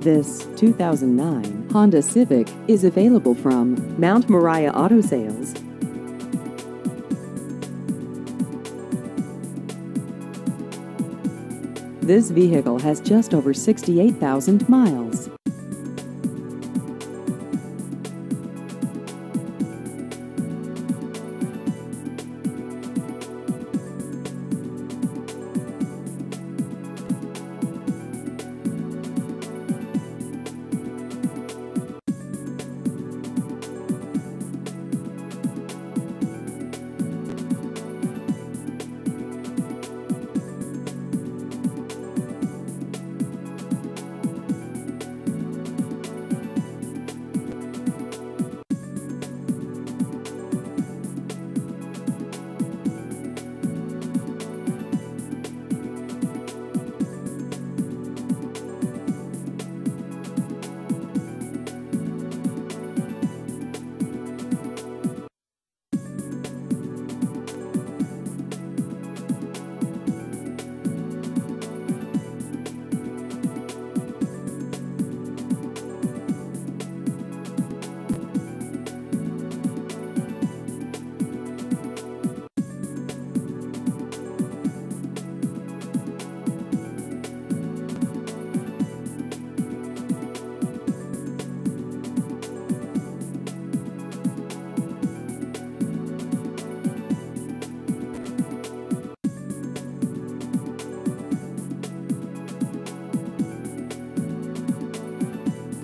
This 2009 Honda Civic is available from Mount Moriah Auto Sales. This vehicle has just over 68,000 miles.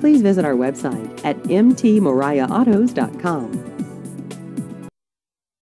Please visit our website at mtmoriahautos.com.